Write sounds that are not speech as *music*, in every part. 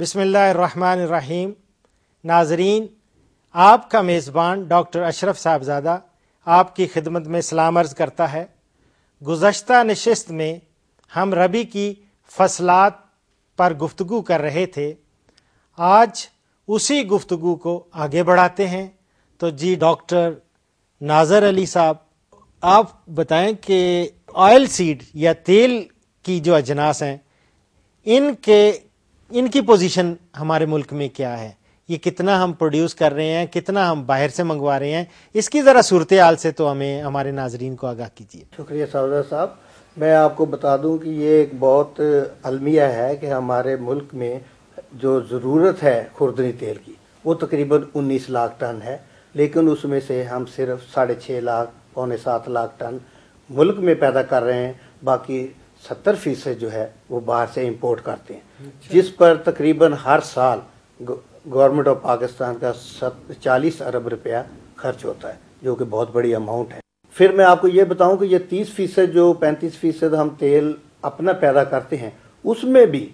بسم اللہ الرحمن الرحیم۔ ناظرین، آپ کا میزبان ڈاکٹر اشرف صاحبزادہ آپ کی خدمت میں سلام عرض کرتا ہے۔ گزشتہ نشست میں ہم ربی کی فصلات پر گفتگو کر رہے تھے۔ آج اسی گفتگو کو آگے بڑھاتے ہیں۔ تو جی ڈاکٹر ناظر علی صاحب، آپ بتائیں کہ آئل سیڈ یا تیل کی جو اجناس ہیں، ان کے ان کی پوزیشن ہمارے ملک میں کیا ہے؟ یہ کتنا ہم پروڈیوس کر رہے ہیں؟ کتنا ہم باہر سے منگوا رہے ہیں؟ اس کی ذرا صورتحال سے تو ہمیں ہمارے ناظرین کو آگاہ کیجیے۔ شکریہ سعودہ صاحب۔ میں آپ کو بتا دوں کہ یہ ایک بہت المیہ ہے کہ ہمارے ملک میں جو ضرورت ہے خوردنی تیل کی، وہ تقریباً انیس لاکھ ٹن ہے۔ لیکن اس میں سے ہم صرف ساڑھے چھ لاکھ، پونے سات لاکھ ٹن ملک میں پیدا کر رہے ہیں۔ باقی ستر فیصد جو ہے وہ باہر سے امپورٹ کرتے ہیں۔ جس پر تقریباً ہر سال گورنمنٹ آف پاکستان کا چالیس ارب روپیہ خرچ ہوتا ہے جو کہ بہت بڑی اماؤنٹ ہے۔ پھر میں آپ کو یہ بتاؤں کہ یہ تیس فیصد جو پینتیس فیصد ہم تیل اپنا پیدا کرتے ہیں اس میں بھی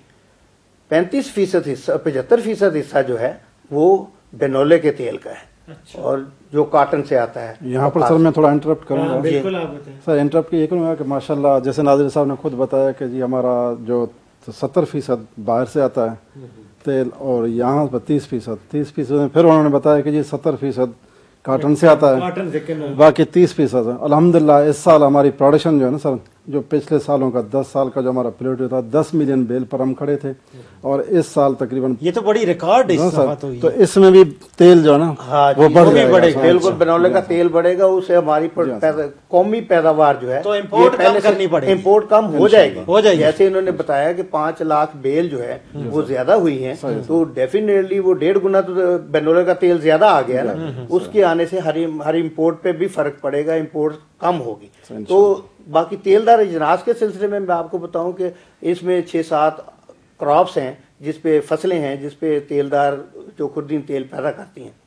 پینتیس فیصد حصہ پچہتر فیصد حصہ جو ہے وہ بینولے کے تیل کا ہے۔ اچھا۔ اور جو کاٹن سے آتا ہے یہاں پر سر میں تھوڑا انٹرپٹ کروں گا۔ جی۔ سر انٹرپٹ یہ کروں گا کہ ماشاء اللہ جیسے ناظر صاحب نے خود بتایا کہ جی ہمارا جو ستر فیصد باہر سے آتا ہے تیل اور یہاں پر تیس فیصد۔ تیس فیصد میں پھر انہوں نے بتایا کہ جی ستر فیصد کاٹن سے آتا ہے۔ باقی تیس فیصد۔ الحمد للہ اس سال ہماری پروڈکشن جو ہے نا سر جو پچھلے سالوں کا دس سال کا جو ہمارا پلیٹ تھا دس ملین بیل پر ہم کھڑے تھے اور اس سال تقریباً یہ تو بڑی ریکارڈ تو اس میں بھی تیل جو ہے نا ہاں وہ جی، بڑھ گا بالکل بنولے کا تیل بڑھے گا اسے ہماری قومی پیداوار جو ہے امپورٹ کم ہو جائے گی۔ جیسے انہوں نے بتایا کہ پانچ لاکھ بیل جو ہے وہ زیادہ ہوئی ہیں تو ڈیفینیٹلی وہ ڈیڑھ گنا تو بنولے کا تیل زیادہ آ گیا نا اس کے آنے سے ہر امپورٹ پہ بھی فرق پڑے گا امپورٹ کم ہوگی۔ تو باقی تیل دار اجناس کے سلسلے میں میں آپ کو بتاؤں کہ اس میں چھ سات کراپس ہیں جس پہ فصلیں ہیں جس پہ تیل دار جو خوردین تیل پیدا کرتی ہیں۔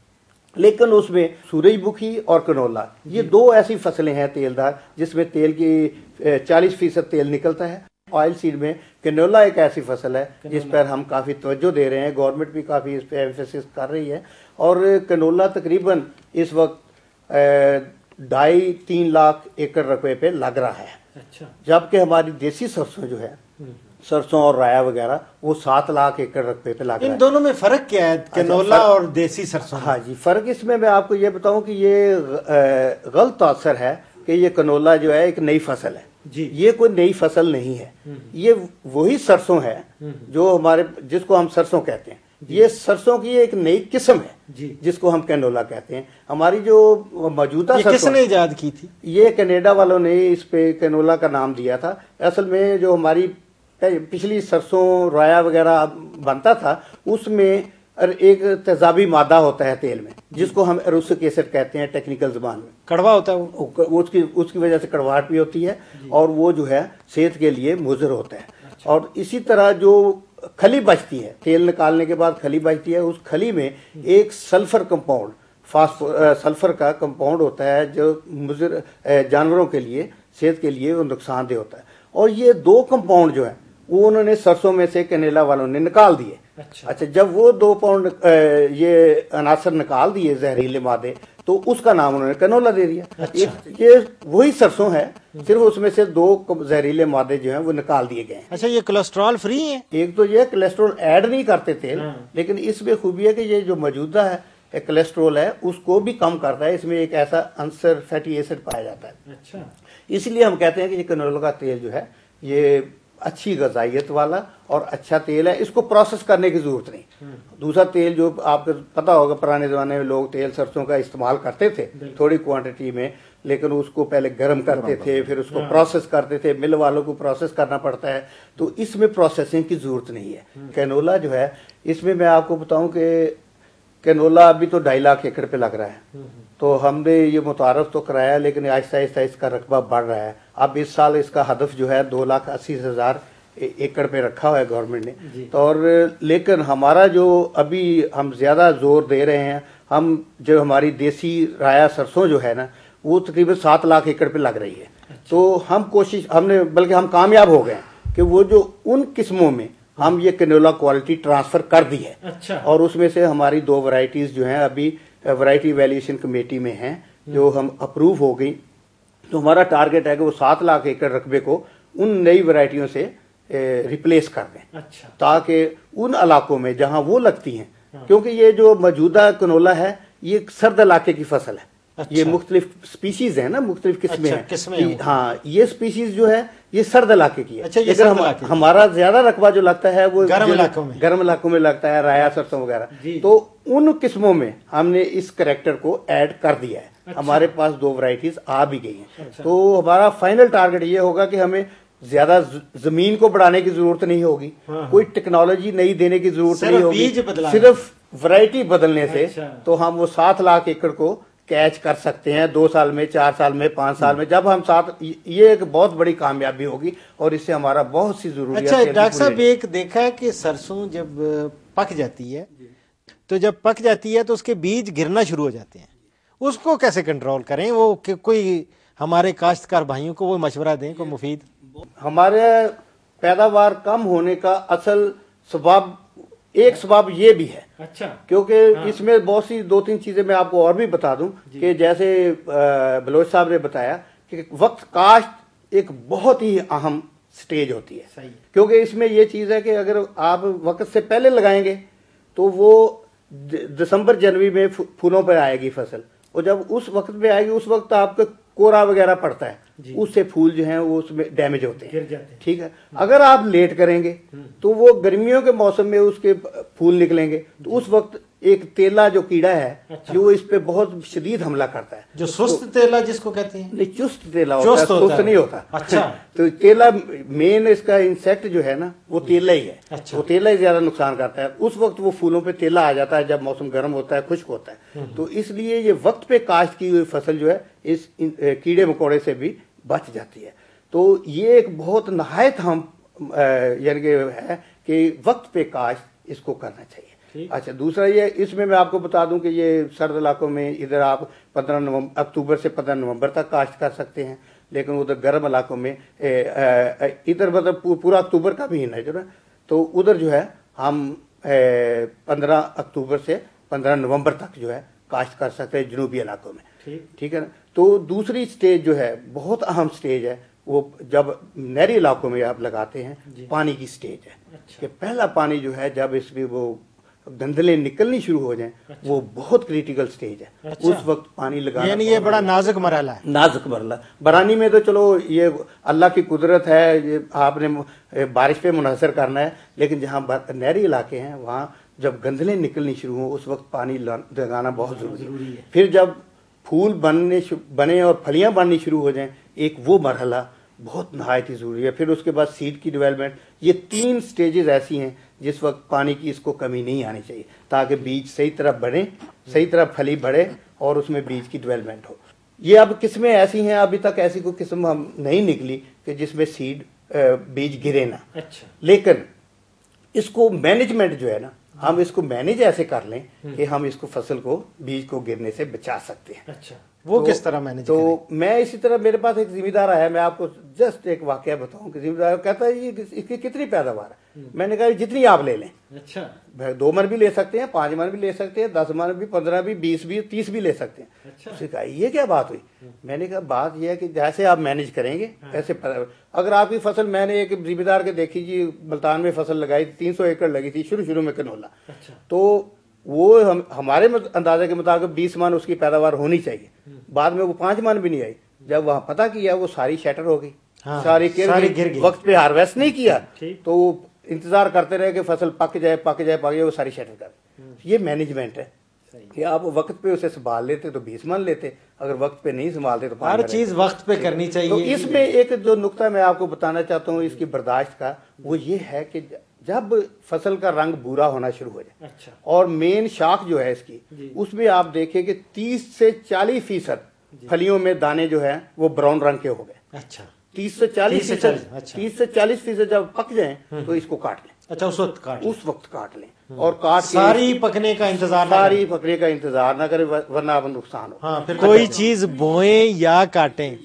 لیکن اس میں سورج بکھی اور کنولا یہ دو ایسی فصلیں ہیں تیل دار جس میں تیل کی چالیس فیصد تیل نکلتا ہے۔ آئل سیڈ میں کنولا ایک ایسی فصل ہے جس پر ہم کافی توجہ دے رہے ہیں۔ گورنمنٹ بھی کافی اس پہ کر رہی ہے۔ اور کنولا تقریباً اس وقت ڈھائی تین لاکھ ایکڑ رقبے پہ لگ رہا ہے۔ اچھا۔ جبکہ ہماری دیسی سرسوں جو ہے سرسوں اور رایا وغیرہ وہ سات لاکھ ایکڑ رقبے پہ لگ رہا ہے۔ دونوں میں فرق کیا ہے؟ اچھا، کنولا اور دیسی سرسوں ہاں جی فرق اس میں میں آپ کو یہ بتاؤں کہ یہ غلط اثر ہے کہ یہ کنولا جو ہے ایک نئی فصل ہے۔ جی۔ یہ کوئی نئی فصل نہیں ہے۔ یہ وہی سرسوں ہے جو ہمارے جس کو ہم سرسوں کہتے ہیں۔ یہ سرسوں کی ایک نئی قسم ہے جی۔ جس کو ہم کینولا کہتے ہیں۔ ہماری جو موجودہ کس نے ایجاد کی تھی؟ یہ کینیڈا والوں نے اس پہ کینولا کا نام دیا تھا۔ اصل میں جو ہماری پچھلی سرسوں رایا وغیرہ بنتا تھا اس میں ایک تیزابی مادہ ہوتا ہے تیل میں جس کو ہم اروسک ایسڈ کہتے ہیں ٹیکنیکل زبان میں۔ کڑوا ہوتا ہے وہ اس کی اس کی وجہ سے کڑواہٹ بھی ہوتی ہے جی۔ اور وہ جو ہے صحت کے لیے مضر ہوتا ہے۔ اچھا۔ اور اسی طرح جو کھلی بچتی ہے۔ تیل نکالنے کے بعد کھلی بچتی ہے۔ اس کھلی میں ایک سلفر کمپاؤنڈ سلفر کا کمپاؤنڈ ہوتا ہے جو مضر جانوروں کے لیے، صحت کے لیے وہ نقصان دہ ہوتا ہے۔ اور یہ دو کمپاؤنڈ جو ہیں، وہ انہوں نے سرسوں میں سے کینیلا والوں نے نکال دیے۔ اچھا۔, اچھا جب وہ دو پاؤنڈ یہ عناصر نکال دیے زہریلے مادے تو اس کا نام انہوں نے کنولا دے دیا اچھا۔ یہ وہی سرسوں ہے صرف اس میں سے دو زہریلے مادے جو ہیں وہ نکال دیے گئے اچھا یہ کولیسٹرول فری ہے ایک تو یہ کولیسٹرول ایڈ نہیں کرتے تھے ہاں۔ لیکن اس میں خوبی ہے کہ یہ جو موجودہ ہے کولیسٹرول ہے اس کو بھی کم کرتا ہے اس میں ایک ایسا انسر فیٹی ایسڈ پایا جاتا ہے اچھا اس لیے ہم کہتے ہیں کہ یہ کنولا کا تیل جو ہے یہ اچھی غذائیت والا اور اچھا تیل ہے اس کو پروسیس کرنے کی ضرورت نہیں۔ دوسرا تیل جو آپ کو پتا ہوگا پرانے زمانے میں لوگ تیل سرسوں کا استعمال کرتے تھے تھوڑی کوانٹٹی میں لیکن اس کو پہلے گرم کرتے تھے پھر اس کو پروسیس ہاں۔ کرتے تھے مل والوں کو پروسیس کرنا پڑتا ہے۔ تو اس میں پروسیسنگ کی ضرورت نہیں ہے۔ کینولا جو ہے اس میں میں آپ کو بتاؤں کہ کینولا ابھی تو ڈھائی لاکھ ایکڑ پہ لگ رہا ہے۔ تو ہم نے یہ متعارف تو کرایا لیکن آہستہ آہستہ اس کا رقبہ بڑھ رہا ہے۔ اب اس سال اس کا ہدف جو ہے دو لاکھ اسی ہزار ایکڑ پہ رکھا ہوا ہے گورنمنٹ نے۔ جی۔ تو اور لیکن ہمارا جو ابھی ہم زیادہ زور دے رہے ہیں ہم جو ہماری دیسی رایا سرسوں جو ہے نا وہ تقریباً سات لاکھ ایکڑ پہ لگ رہی ہے۔ اچھا۔ تو ہم کوشش ہم نے بلکہ ہم کامیاب ہو گئے کہ وہ جو ان قسموں میں ہم یہ کنولا کوالٹی ٹرانسفر کر دی ہے۔ اچھا۔ اور اس میں سے ہماری دو ورائٹیز جو ہیں ابھی ورائٹی ویلیوشن کمیٹی میں ہیں جو ہم اپروو ہو گئی تو ہمارا ٹارگیٹ ہے کہ وہ سات لاکھ ایکڑ رقبے کو ان نئی ورائٹیوں سے ریپلیس کر دیں۔ اچھا۔ تاکہ ان علاقوں میں جہاں وہ لگتی ہیں ہاں۔ کیونکہ یہ جو موجودہ کنولا ہے یہ سرد علاقے کی فصل ہے۔ یہ اچھا۔ مختلف سپیشیز ہیں نا مختلف قسمیں اچھا، ہیں۔ ہاں یہ سپیشیز جو ہے یہ سرد علاقے کی ہے۔ اچھا ہمارا زیادہ رقبہ جو لگتا ہے وہ گرم علاقوں میں۔ گرم علاقوں میں لگتا ہے رایا سرسوں وغیرہ۔ جی۔ تو ان قسموں میں ہم نے اس کریکٹر کو ایڈ کر دیا ہے۔ ہمارے پاس دو ورائٹیز آ بھی گئی ہیں۔ تو ہمارا فائنل ٹارگٹ یہ ہوگا کہ ہمیں زیادہ زمین کو بڑھانے کی ضرورت نہیں ہوگی۔ ہاں، ہاں۔ کوئی ٹیکنالوجی نہیں دینے کی ضرورت نہیں ہوگی۔ صرف ورائٹی بدلنے سے تو ہم وہ سات لاکھ ایکڑ کو کیچ کر سکتے ہیں دو سال میں چار سال میں پانچ سال میں جب ہم ساتھ یہ ایک بہت بڑی کامیابی ہوگی اور اس سے ہمارا بہت سی ضروری اچھا ڈاکٹر صاحب ایک دیکھا ہے کہ سرسوں جب پک جاتی ہے تو جب پک جاتی ہے تو اس کے بیج گرنا شروع ہو جاتے ہیں۔ اس کو کیسے کنٹرول کریں؟ وہ کوئی ہمارے کاشتکار بھائیوں کو وہ مشورہ دیں کوئی مفید؟ ہمارے پیداوار کم ہونے کا اصل سبب ایک سبب یہ بھی ہے۔ اچھا۔ کیونکہ ہاں۔ اس میں بہت سی دو تین چیزیں میں آپ کو اور بھی بتا دوں جی۔ کہ جیسے بلوچ صاحب نے بتایا کہ وقت کاشت ایک بہت ہی اہم سٹیج ہوتی ہے۔ کیونکہ اس میں یہ چیز ہے کہ اگر آپ وقت سے پہلے لگائیں گے تو وہ دسمبر جنوری میں پھولوں پہ آئے گی فصل۔ اور جب اس وقت پہ آئے گی اس وقت آپ کا کورا وغیرہ پڑتا ہے جی۔ اس سے پھول جو ہیں وہ اس میں ڈیمیج ہوتے ہیں۔ ٹھیک ہے؟ اگر آپ لیٹ کریں گے تو وہ گرمیوں کے موسم میں اس کے پھول نکلیں گے۔ تو اس وقت ایک تیلا جو کیڑا ہے اچھا۔ جو اس پہ بہت شدید حملہ کرتا ہے۔ جو سست تیلا جس کو کہتے ہیں؟ نہیں چست تیلا ہوتا ہے سست نہیں ہوتا۔ اچھا۔ *laughs* تو تیلا مین اس کا انسیکٹ جو ہے نا وہ تیلا ہی ہے۔ اچھا۔ وہ تیلا ہی زیادہ نقصان کرتا ہے۔ اس وقت وہ پھولوں پہ تیلا آ جاتا ہے جب موسم گرم ہوتا ہے خشک ہوتا ہے۔ تو اس لیے یہ وقت پہ کاشت کی ہوئی فصل جو ہے اس کیڑے مکوڑے سے بھی بچ جاتی ہے۔ تو یہ ایک بہت نہایت ہم یعنی کہ ہے کہ وقت پہ کاشت اس کو کرنا چاہیے۔ اچھا دوسرا یہ اس میں میں آپ کو بتا دوں کہ یہ سرد علاقوں میں ادھر آپ پندرہ نومبر اکتوبر سے پندرہ نومبر تک کاشت کر سکتے ہیں لیکن ادھر گرم علاقوں میں ادھر مطلب پورا اکتوبر کا مہینہ ہے جو نا۔ تو ادھر جو ہے ہم پندرہ اکتوبر سے پندرہ نومبر تک جو ہے کاشت کر سکتے ہیں جنوبی علاقوں میں۔ ٹھیک ہے نا؟ تو دوسری سٹیج جو ہے بہت اہم سٹیج ہے وہ جب نہری علاقوں میں آپ لگاتے ہیں جی۔ پانی کی سٹیج ہے۔ اچھا۔ کہ پہلا پانی جو ہے جب اس میں وہ گندلیں نکلنی شروع ہو جائیں اچھا۔ وہ بہت کریٹیکل سٹیج ہے۔ اچھا۔ اس وقت پانی لگانا یعنی یہ بڑا نازک مرحلہ ہے۔ نازک مرحلہ۔ برانی میں تو چلو یہ اللہ کی قدرت ہے یہ آپ نے بارش پہ منحصر کرنا ہے لیکن جہاں نہری علاقے ہیں وہاں جب گندلیں نکلنی شروع ہوں اس وقت پانی لگانا بہت ضروری ہے۔ پھر جب پھول بننے بنے اور پھلیاں بننی شروع ہو جائیں ایک وہ مرحلہ بہت نہایت ہی ضروری ہے۔ پھر اس کے بعد سیڈ کی ڈیولپمنٹ یہ تین سٹیجز ایسی ہیں جس وقت پانی کی اس کو کمی نہیں آنی چاہیے تاکہ بیج صحیح طرح بڑھے صحیح طرح پھلی بڑھے اور اس میں بیج کی ڈیولپمنٹ ہو۔ یہ اب قسمیں ایسی ہیں ابھی تک ایسی کوئی قسم ہم نہیں نکلی کہ جس میں سیڈ بیج گرے نا اچھا۔ لیکن اس کو مینجمنٹ جو ہے نا ہم اس کو مینج ایسے کر لیں کہ ہم اس کو فصل کو بیج کو گرنے سے بچا سکتے ہیں۔ اچھا۔ وہ کس طرح مینج تو میں اسی طرح میرے پاس ایک ذمہ دار ہے میں آپ کو جسٹ ایک واقعہ بتاؤں کہ ذمہ دار کہتا ہے یہ اس کی کتنی پیداوار ہے؟ میں نے کہا جتنی آپ لے لیں۔ اچھا۔ دو من بھی لے سکتے ہیں پانچ من بھی لے سکتے ہیں دس من بھی پندرہ بھی بیس بھی تیس بھی لے سکتے ہیں۔ اچھا۔ اسے کہا یہ کیا بات ہوئی؟ میں نے کہا بات یہ ہے کہ جیسے آپ مینج کریں گے ہاں۔ ایسے اگر آپ کی فصل میں نے ایک ذمہ دار کے دیکھی جی ملتان میں فصل لگائی تین سو ایکڑ لگی تھی شروع شروع میں کنولا اچھا۔ تو وہ ہمارے اندازے کے مطابق بیس من اس کی پیداوار ہونی چاہیے۔ بعد میں وہ پانچ من بھی نہیں آئی۔ جب وہاں پتا کیا وہ ساری شیٹر ہو گئی۔ ہاں، ساری وقت پہ ہارویسٹ نہیں کیا۔ تو انتظار کرتے رہے کہ فصل پک جائے پک جائے پک جائے وہ ساری شیٹر کر یہ مینجمنٹ ہے کہ آپ وقت پہ اسے سنبھال لیتے تو بیس من لیتے۔ اگر وقت پہ نہیں سنبھالتے تو ہر چیز وقت پہ کرنی چاہیے۔ اس میں ایک جو نقطہ میں آپ کو بتانا چاہتا ہوں اس کی برداشت کا وہ یہ ہے کہ جب فصل کا رنگ بورا ہونا شروع ہو جائے اچھا۔ اور مین شاخ جو ہے اس کی جی۔ اس میں آپ دیکھیں کہ تیس سے چالیس فیصد جی۔ پھلیوں میں دانے جو ہیں وہ براؤن رنگ کے ہو گئے۔ اچھا۔ تیس سے چالیس فیصد اچھا۔ تیس سے چالیس فیصد جب پک جائیں تو اس کو کاٹ لیں۔ اچھا اس وقت کاٹ اس وقت کاٹ لیں۔ اور کاٹ ساری پکنے کا انتظار ساری پکنے کا انتظار نہ کرے ورنہ اب نقصان ہو۔ ہاں پھر کوئی چیز بوئیں یا کاٹیں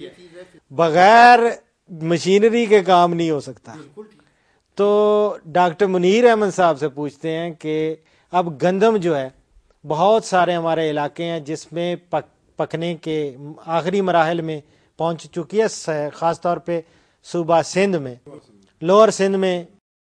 بغیر مشینری کے کام نہیں ہو سکتا۔ تو ڈاکٹر منیر احمد صاحب سے پوچھتے ہیں کہ اب گندم جو ہے، بہت سارے ہمارے علاقے ہیں جس میں پکنے کے آخری مراحل میں پہنچ چکی ہے، خاص طور پہ صوبہ سندھ میں۔ لوور سندھ میں